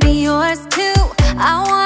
Be yours too. I want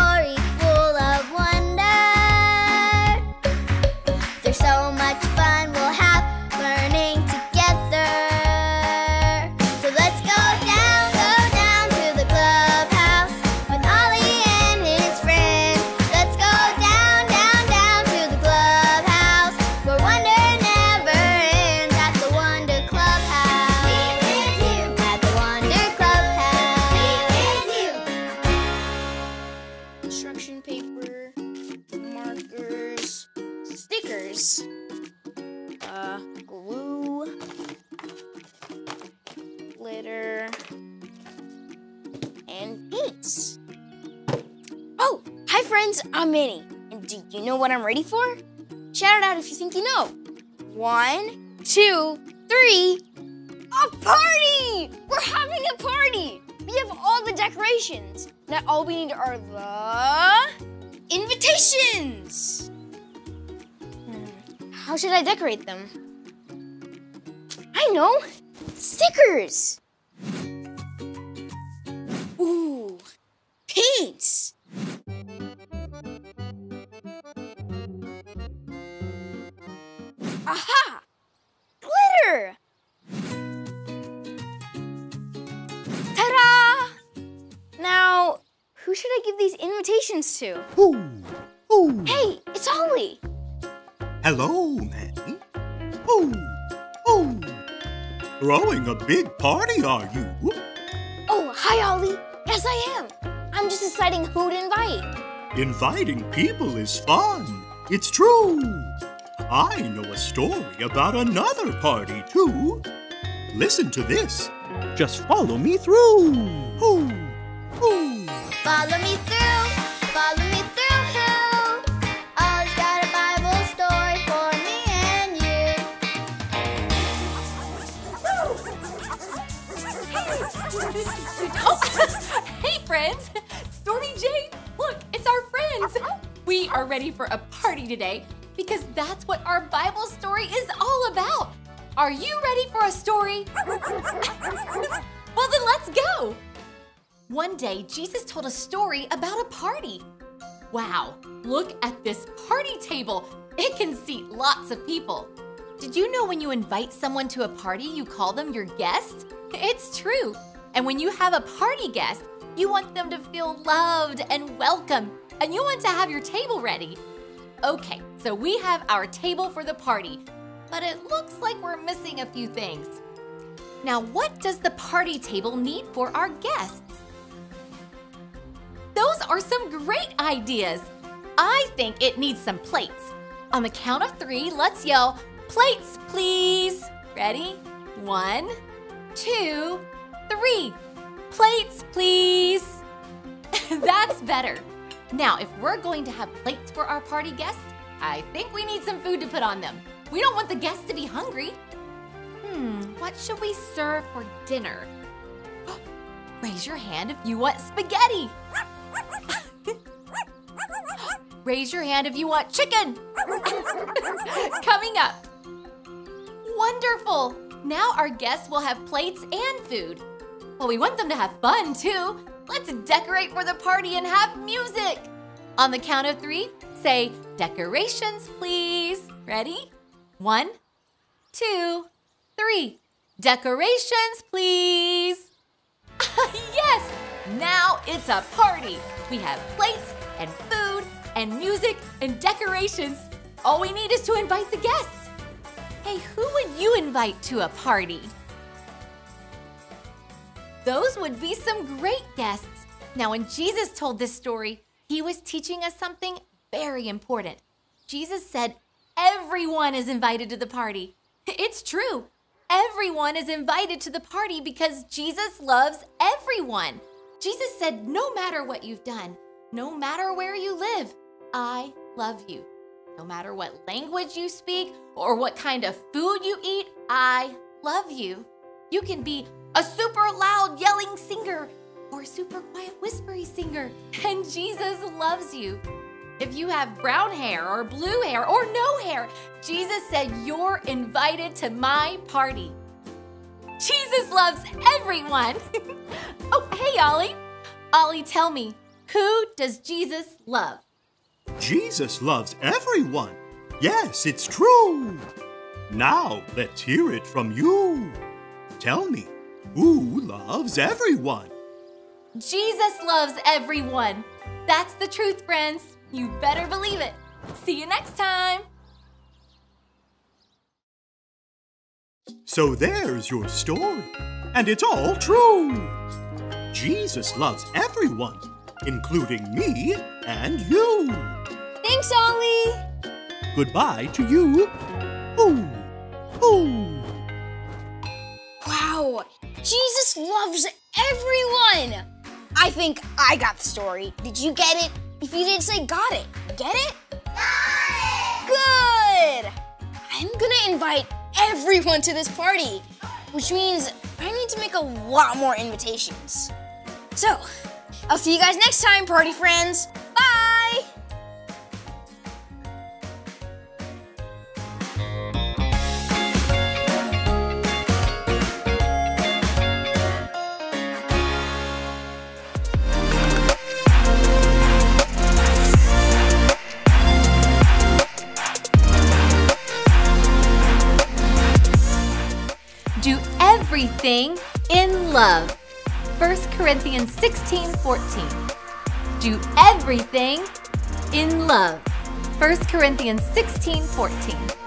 stickers, uh, glue, glitter, and paints. Oh, hi friends, I'm Minnie. And do you know what I'm ready for? Shout it out if you think you know. One, two, three. A party! We're having a party! We have all the decorations. Now all we need are the invitations. How should I decorate them? I know! Stickers! Ooh, paints! Aha! Glitter! Ta-da! Now, who should I give these invitations to? Hoo! Hoo! Hey, it's Ollie! Hello, Manny. Hoo! Hoo! Throwing a big party, are you? Oh, hi, Ollie. Yes, I am. I'm just deciding who to invite. Inviting people is fun. It's true. I know a story about another party, too. Listen to this. Just follow me through. Hoo! Hoo! Follow me through, hey, friends! Stormy Jane, look, it's our friends! We are ready for a party today because that's what our Bible story is all about. Are you ready for a story? well, then let's go! One day, Jesus told a story about a party. Wow, look at this party table. It can seat lots of people. Did you know when you invite someone to a party, you call them your guest? It's true. And when you have a party guest, you want them to feel loved and welcome, and you want to have your table ready. Okay, so we have our table for the party, but it looks like we're missing a few things. Now, what does the party table need for our guests? Those are some great ideas. I think it needs some plates. On the count of three, let's yell, plates, please. Ready? One, two, three. Plates, please. That's better. Now, if we're going to have plates for our party guests, I think we need some food to put on them. We don't want the guests to be hungry. Hmm, what should we serve for dinner? Raise your hand if you want spaghetti. Raise your hand if you want chicken. Coming up. Wonderful. Now our guests will have plates and food. Well, we want them to have fun too. Let's decorate for the party and have music. On the count of three, say decorations, please. Ready? One, two, three. Decorations, please. yes! Now it's a party. We have plates and food and music and decorations. All we need is to invite the guests. Hey, who would you invite to a party? Those would be some great guests. Now, when Jesus told this story, he was teaching us something very important. Jesus said, Everyone is invited to the party. It's true. Everyone is invited to the party because Jesus loves everyone. Jesus said, No matter what you've done, no matter where you live, I love you. No matter what language you speak or what kind of food you eat, I love you. You can be a super loud yelling singer or a super quiet whispery singer, and Jesus loves you. If you have brown hair or blue hair or no hair, Jesus said you're invited to my party. Jesus loves everyone. oh, hey, Ollie. Ollie, tell me, who does Jesus love? Jesus loves everyone. Yes, it's true. Now let's hear it from you. Tell me, who loves everyone? Jesus loves everyone. That's the truth, friends. You better believe it. See you next time. So there's your story. And it's all true. Jesus loves everyone, including me and you. Thanks, Ollie. Goodbye to you. Ooh, ooh. Wow, Jesus loves everyone. I think I got the story. Did you get it? If you didn't say got it, get it? Got it! Good! I'm gonna invite everyone to this party, which means I need to make a lot more invitations. So, I'll see you guys next time, party friends. Bye! Do everything in love. 1 Corinthians 16 14. Do everything in love. 1 Corinthians 16 14.